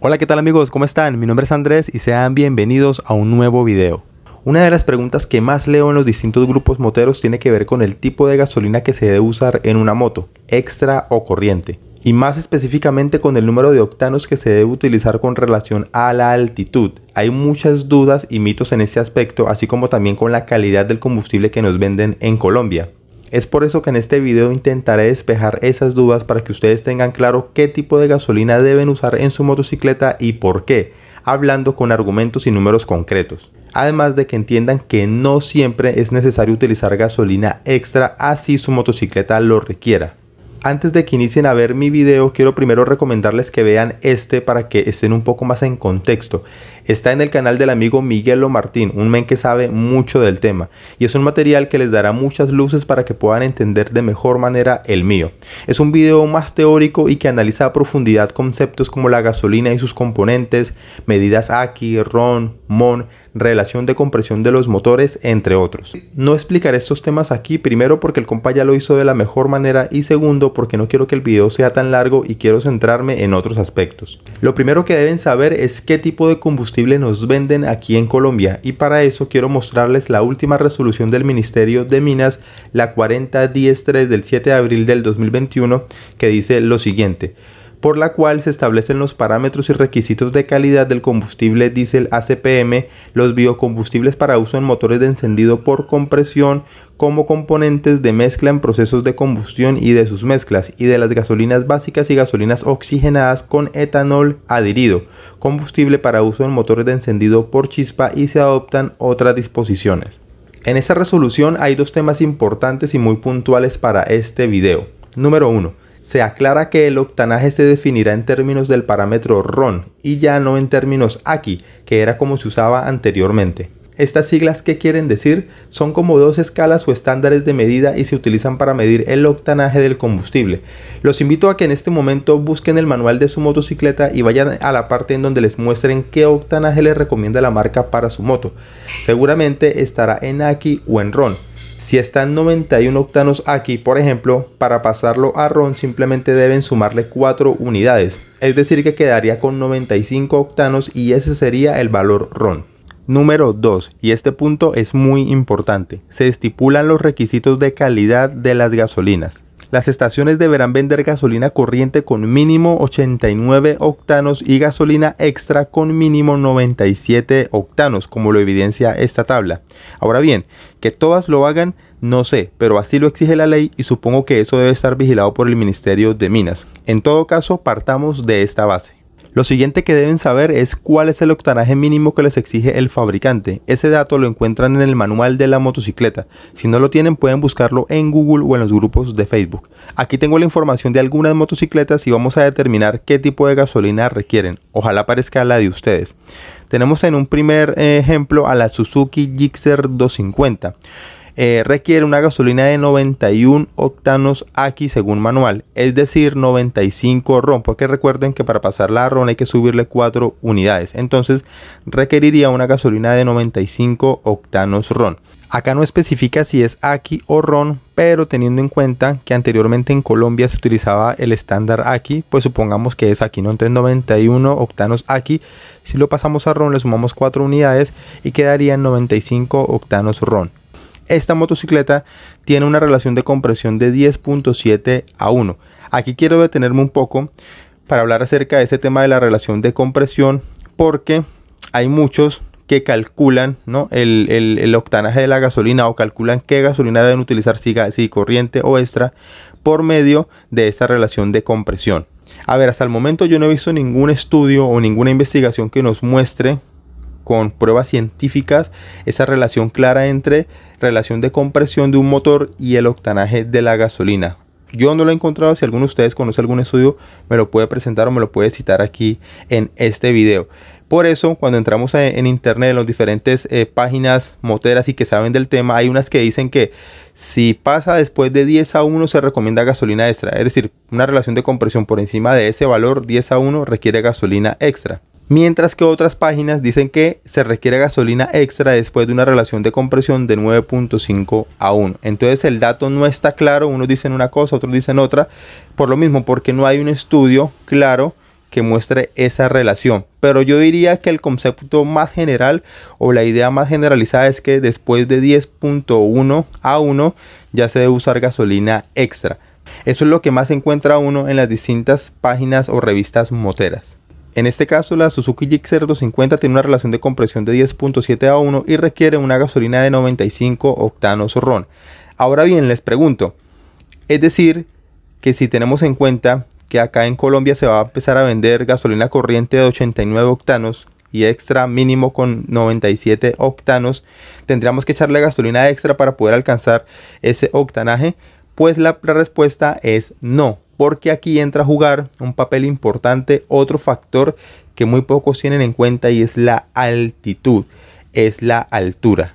Hola, ¿qué tal amigos? ¿Cómo están? Mi nombre es Andrés y sean bienvenidos a un nuevo video. Una de las preguntas que más leo en los distintos grupos moteros tiene que ver con el tipo de gasolina que se debe usar en una moto, extra o corriente, y más específicamente con el número de octanos que se debe utilizar con relación a la altitud. Hay muchas dudas y mitos en ese aspecto, así como también con la calidad del combustible que nos venden en Colombia. Es por eso que en este video intentaré despejar esas dudas para que ustedes tengan claro qué tipo de gasolina deben usar en su motocicleta y por qué, hablando con argumentos y números concretos. Además de que entiendan que no siempre es necesario utilizar gasolina extra así su motocicleta lo requiera. Antes de que inicien a ver mi video, quiero primero recomendarles que vean este para que estén un poco más en contexto. Está en el canal del amigo Miguelo Martín, un men que sabe mucho del tema, y es un material que les dará muchas luces para que puedan entender de mejor manera el mío. Es un video más teórico y que analiza a profundidad conceptos como la gasolina y sus componentes, medidas AKI, RON, MON, relación de compresión de los motores, entre otros. No explicaré estos temas aquí, primero porque el compa ya lo hizo de la mejor manera y segundo porque no quiero que el video sea tan largo y quiero centrarme en otros aspectos. Lo primero que deben saber es qué tipo de combustible nos venden aquí en Colombia. Y para eso quiero mostrarles la última resolución del Ministerio de Minas, la 40103 del 7 de abril del 2021, que dice lo siguiente por la cual se establecen los parámetros y requisitos de calidad del combustible diésel ACPM, los biocombustibles para uso en motores de encendido por compresión como componentes de mezcla en procesos de combustión y de sus mezclas, y de las gasolinas básicas y gasolinas oxigenadas con etanol adherido, combustible para uso en motores de encendido por chispa y se adoptan otras disposiciones. En esta resolución hay dos temas importantes y muy puntuales para este video. Número 1 se aclara que el octanaje se definirá en términos del parámetro RON y ya no en términos AKI, que era como se usaba anteriormente. Estas siglas que quieren decir son como dos escalas o estándares de medida y se utilizan para medir el octanaje del combustible. Los invito a que en este momento busquen el manual de su motocicleta y vayan a la parte en donde les muestren qué octanaje les recomienda la marca para su moto. Seguramente estará en AKI o en RON. Si están 91 octanos aquí, por ejemplo, para pasarlo a RON simplemente deben sumarle 4 unidades. Es decir que quedaría con 95 octanos y ese sería el valor RON. Número 2, y este punto es muy importante, se estipulan los requisitos de calidad de las gasolinas. Las estaciones deberán vender gasolina corriente con mínimo 89 octanos y gasolina extra con mínimo 97 octanos, como lo evidencia esta tabla. Ahora bien, que todas lo hagan, no sé, pero así lo exige la ley y supongo que eso debe estar vigilado por el Ministerio de Minas. En todo caso, partamos de esta base. Lo siguiente que deben saber es cuál es el octanaje mínimo que les exige el fabricante. Ese dato lo encuentran en el manual de la motocicleta. Si no lo tienen pueden buscarlo en Google o en los grupos de Facebook. Aquí tengo la información de algunas motocicletas y vamos a determinar qué tipo de gasolina requieren. Ojalá parezca la de ustedes. Tenemos en un primer ejemplo a la Suzuki Gixxer 250. Eh, requiere una gasolina de 91 octanos aquí según manual, es decir 95 RON, porque recuerden que para pasar la RON hay que subirle 4 unidades, entonces requeriría una gasolina de 95 octanos RON. Acá no especifica si es AKI o RON, pero teniendo en cuenta que anteriormente en Colombia se utilizaba el estándar AKI, pues supongamos que es aquí, ¿no? Entonces 91 octanos AKI, si lo pasamos a RON le sumamos 4 unidades y quedarían 95 octanos RON. Esta motocicleta tiene una relación de compresión de 10.7 a 1. Aquí quiero detenerme un poco para hablar acerca de este tema de la relación de compresión porque hay muchos que calculan el, octanaje de la gasolina o calculan qué gasolina deben utilizar si, si corriente o extra por medio de esa relación de compresión. A ver, hasta el momento yo no he visto ningún estudio o ninguna investigación que nos muestre con pruebas científicas esa relación clara entre relación de compresión de un motor y el octanaje de la gasolina. Yo no lo he encontrado, si alguno de ustedes conoce algún estudio, me lo puede presentar o me lo puede citar aquí en este video. Por eso, cuando entramos en internet, en las diferentes eh, páginas moteras y que saben del tema, hay unas que dicen que si pasa después de 10 a 1 se recomienda gasolina extra. Es decir, una relación de compresión por encima de ese valor 10 a 1 requiere gasolina extra mientras que otras páginas dicen que se requiere gasolina extra después de una relación de compresión de 9.5 a 1. Entonces el dato no está claro, unos dicen una cosa, otros dicen otra, por lo mismo porque no hay un estudio claro que muestre esa relación. Pero yo diría que el concepto más general o la idea más generalizada es que después de 10.1 a 1 ya se debe usar gasolina extra. Eso es lo que más encuentra uno en las distintas páginas o revistas moteras. En este caso, la Suzuki Gixxer 250 tiene una relación de compresión de 10.7 a 1 y requiere una gasolina de 95 octanos RON. Ahora bien, les pregunto, es decir, que si tenemos en cuenta que acá en Colombia se va a empezar a vender gasolina corriente de 89 octanos y extra mínimo con 97 octanos, tendríamos que echarle gasolina extra para poder alcanzar ese octanaje. Pues la, respuesta es no, porque aquí entra a jugar un papel importante otro factor que muy pocos tienen en cuenta y es la altitud, es la altura.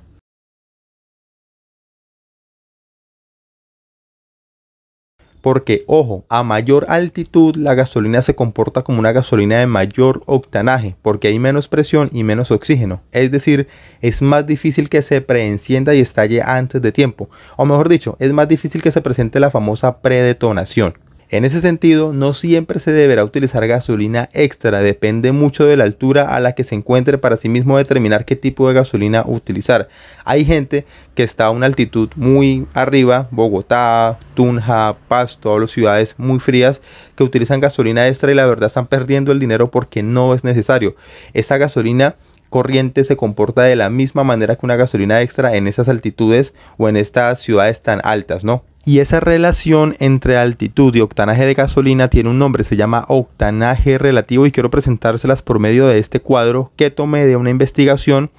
Porque, ojo, a mayor altitud la gasolina se comporta como una gasolina de mayor octanaje, porque hay menos presión y menos oxígeno. Es decir, es más difícil que se preencienda y estalle antes de tiempo. O mejor dicho, es más difícil que se presente la famosa predetonación. En ese sentido, no siempre se deberá utilizar gasolina extra, depende mucho de la altura a la que se encuentre para sí mismo determinar qué tipo de gasolina utilizar. Hay gente que está a una altitud muy arriba, Bogotá, Tunja, Pasto, las ciudades muy frías que utilizan gasolina extra y la verdad están perdiendo el dinero porque no es necesario. Esa gasolina corriente se comporta de la misma manera que una gasolina extra en esas altitudes o en estas ciudades tan altas, ¿no? Y esa relación entre altitud y octanaje de gasolina tiene un nombre, se llama octanaje relativo y quiero presentárselas por medio de este cuadro que tomé de una investigación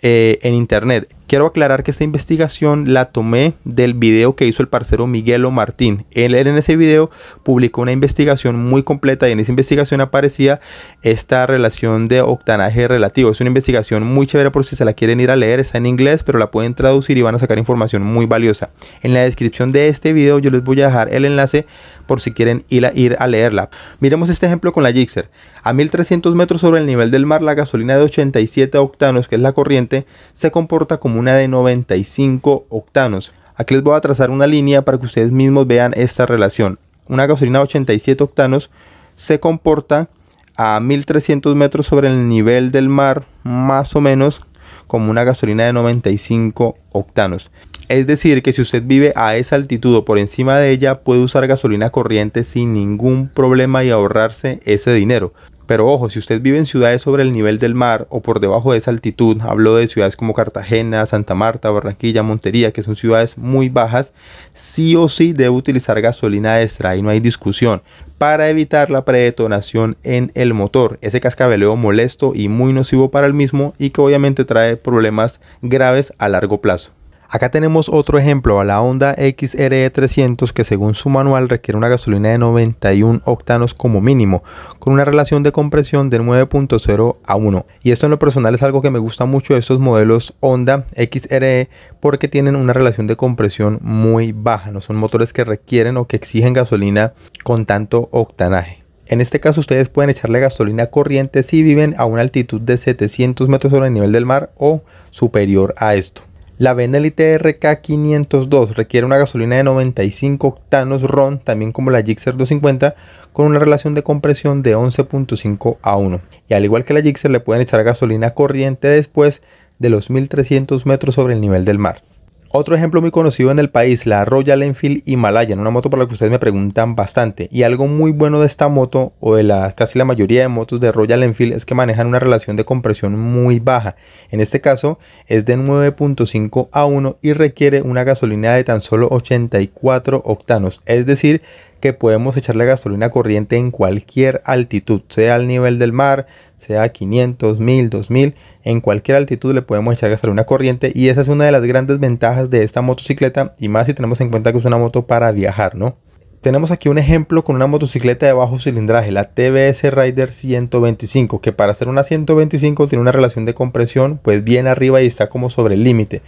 eh, en internet. Quiero aclarar que esta investigación la tomé del video que hizo el parcero Miguelo Martín. Él, en ese video publicó una investigación muy completa y en esa investigación aparecía esta relación de octanaje relativo. Es una investigación muy chévere por si se la quieren ir a leer. Está en inglés, pero la pueden traducir y van a sacar información muy valiosa. En la descripción de este video yo les voy a dejar el enlace por si quieren ir a, ir a leerla. Miremos este ejemplo con la Gixxer. A 1300 metros sobre el nivel del mar, la gasolina de 87 octanos, que es la corriente, se comporta como una de 95 octanos. Aquí les voy a trazar una línea para que ustedes mismos vean esta relación. Una gasolina de 87 octanos se comporta a 1300 metros sobre el nivel del mar, más o menos como una gasolina de 95 octanos. Es decir, que si usted vive a esa altitud o por encima de ella, puede usar gasolina corriente sin ningún problema y ahorrarse ese dinero. Pero ojo, si usted vive en ciudades sobre el nivel del mar o por debajo de esa altitud, hablo de ciudades como Cartagena, Santa Marta, Barranquilla, Montería, que son ciudades muy bajas, sí o sí debe utilizar gasolina extra y no hay discusión para evitar la predetonación en el motor, ese cascabeleo molesto y muy nocivo para el mismo y que obviamente trae problemas graves a largo plazo. Acá tenemos otro ejemplo a la Honda XRE 300 que según su manual requiere una gasolina de 91 octanos como mínimo, con una relación de compresión de 9.0 a 1. Y esto en lo personal es algo que me gusta mucho de estos modelos Honda XRE porque tienen una relación de compresión muy baja, no son motores que requieren o que exigen gasolina con tanto octanaje. En este caso ustedes pueden echarle gasolina corriente si viven a una altitud de 700 metros sobre el nivel del mar o superior a esto. La Benelli RK 502 requiere una gasolina de 95 octanos RON, también como la Gixxer 250, con una relación de compresión de 11.5 a 1. Y al igual que la Gixxer le pueden echar gasolina corriente después de los 1300 metros sobre el nivel del mar. Otro ejemplo muy conocido en el país, la Royal Enfield Himalayan, una moto por la que ustedes me preguntan bastante. Y algo muy bueno de esta moto, o de la, casi la mayoría de motos de Royal Enfield, es que manejan una relación de compresión muy baja. En este caso es de 9.5 a 1 y requiere una gasolina de tan solo 84 octanos. Es decir, que podemos echarle gasolina corriente en cualquier altitud, sea al nivel del mar, sea 500, 1000, 2000, en cualquier altitud le podemos echar gasolina corriente y esa es una de las grandes ventajas de esta motocicleta y más si tenemos en cuenta que es una moto para viajar, ¿no? Tenemos aquí un ejemplo con una motocicleta de bajo cilindraje, la TBS Rider 125, que para hacer una 125 tiene una relación de compresión pues bien arriba y está como sobre el límite,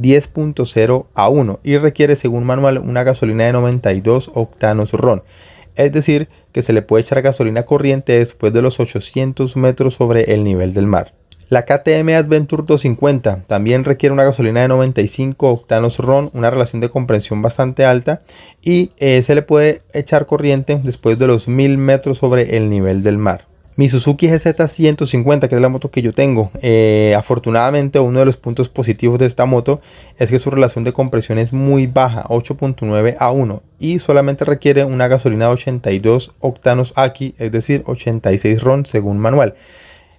10.0 a 1 y requiere según manual una gasolina de 92 octanos RON. Es decir, que se le puede echar gasolina corriente después de los 800 metros sobre el nivel del mar. La KTM Adventure 250 también requiere una gasolina de 95 octanos RON, una relación de comprensión bastante alta y eh, se le puede echar corriente después de los 1000 metros sobre el nivel del mar. Mi Suzuki GZ150, que es la moto que yo tengo, eh, afortunadamente uno de los puntos positivos de esta moto es que su relación de compresión es muy baja, 8.9 a 1, y solamente requiere una gasolina de 82 octanos aquí, es decir, 86 RON según manual.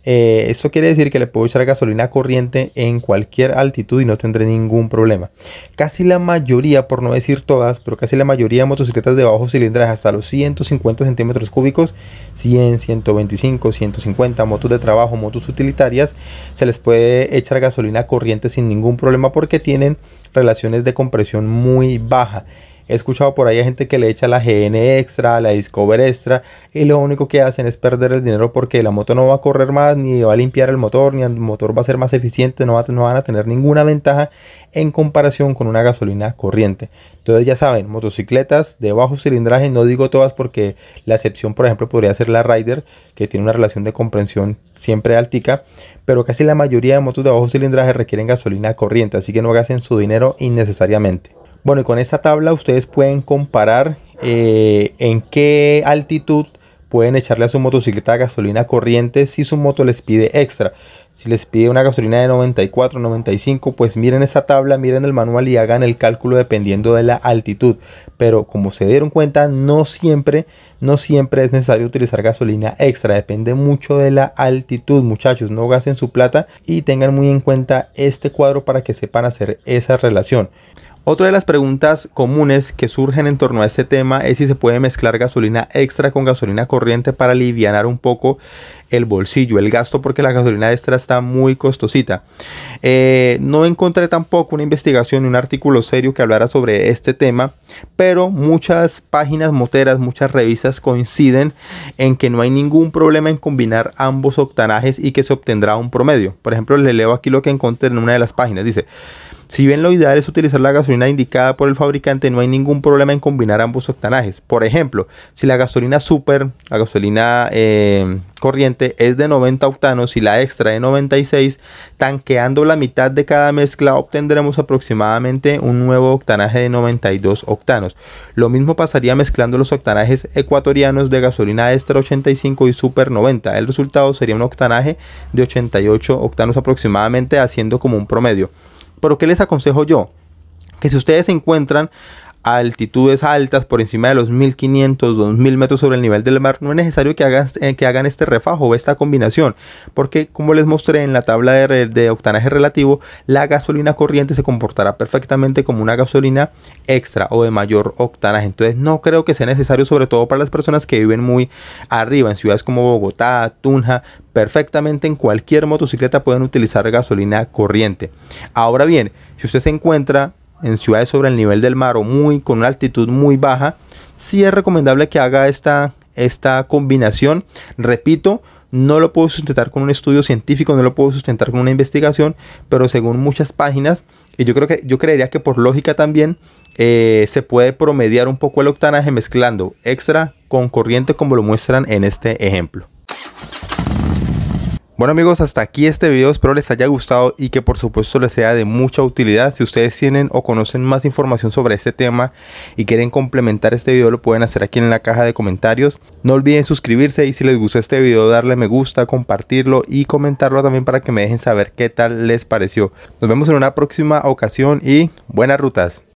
Eh, esto quiere decir que le puedo echar gasolina corriente en cualquier altitud y no tendré ningún problema. Casi la mayoría, por no decir todas, pero casi la mayoría de motocicletas de bajo cilindraje hasta los 150 centímetros cúbicos, 100, 125, 150, motos de trabajo, motos utilitarias, se les puede echar gasolina corriente sin ningún problema porque tienen relaciones de compresión muy baja. He escuchado por ahí a gente que le echa la GN extra, la Discover extra y lo único que hacen es perder el dinero porque la moto no va a correr más, ni va a limpiar el motor, ni el motor va a ser más eficiente, no, no van a tener ninguna ventaja en comparación con una gasolina corriente. Entonces ya saben, motocicletas de bajo cilindraje, no digo todas porque la excepción por ejemplo podría ser la Rider que tiene una relación de comprensión siempre altica, pero casi la mayoría de motos de bajo cilindraje requieren gasolina corriente, así que no gasten su dinero innecesariamente. Bueno, y con esta tabla ustedes pueden comparar eh, en qué altitud pueden echarle a su motocicleta gasolina corriente si su moto les pide extra. Si les pide una gasolina de 94, 95, pues miren esa tabla, miren el manual y hagan el cálculo dependiendo de la altitud. Pero como se dieron cuenta, no siempre, no siempre es necesario utilizar gasolina extra. Depende mucho de la altitud, muchachos. No gasten su plata y tengan muy en cuenta este cuadro para que sepan hacer esa relación. Otra de las preguntas comunes que surgen en torno a este tema es si se puede mezclar gasolina extra con gasolina corriente para aliviar un poco el bolsillo, el gasto, porque la gasolina extra está muy costosita. Eh, no encontré tampoco una investigación ni un artículo serio que hablara sobre este tema, pero muchas páginas moteras, muchas revistas coinciden en que no hay ningún problema en combinar ambos octanajes y que se obtendrá un promedio. Por ejemplo, le leo aquí lo que encontré en una de las páginas. Dice, si bien lo ideal es utilizar la gasolina indicada por el fabricante, no hay ningún problema en combinar ambos octanajes. Por ejemplo, si la gasolina super, la gasolina eh, corriente es de 90 octanos y la extra de 96, tanqueando la mitad de cada mezcla obtendremos aproximadamente un nuevo octanaje de 92 octanos. Lo mismo pasaría mezclando los octanajes ecuatorianos de gasolina extra 85 y super 90. El resultado sería un octanaje de 88 octanos aproximadamente, haciendo como un promedio. Pero ¿qué les aconsejo yo? Que si ustedes se encuentran altitudes altas por encima de los 1500, 2000 metros sobre el nivel del mar, no es necesario que hagan, eh, que hagan este refajo o esta combinación, porque como les mostré en la tabla de, de, octanaje relativo, la gasolina corriente se comportará perfectamente como una gasolina extra o de mayor octanaje. Entonces no creo que sea necesario, sobre todo para las personas que viven muy arriba, en ciudades como Bogotá, Tunja, perfectamente en cualquier motocicleta pueden utilizar gasolina corriente. Ahora bien, si usted se encuentra en ciudades sobre el nivel del mar o muy con una altitud muy baja, sí es recomendable que haga esta, esta combinación. Repito, no lo puedo sustentar con un estudio científico, no lo puedo sustentar con una investigación, pero según muchas páginas, y yo creo que yo creería que por lógica también eh, se puede promediar un poco el octanaje mezclando extra con corriente como lo muestran en este ejemplo. Bueno amigos, hasta aquí este video, espero les haya gustado y que por supuesto les sea de mucha utilidad. Si ustedes tienen o conocen más información sobre este tema y quieren complementar este video, lo pueden hacer aquí en la caja de comentarios. No olviden suscribirse y si les gustó este video, darle me gusta, compartirlo y comentarlo también para que me dejen saber qué tal les pareció. Nos vemos en una próxima ocasión y buenas rutas.